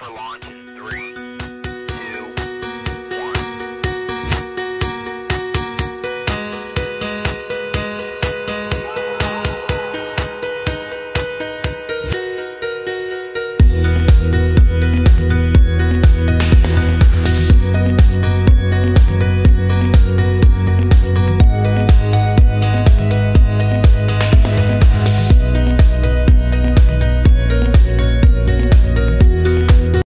for launches.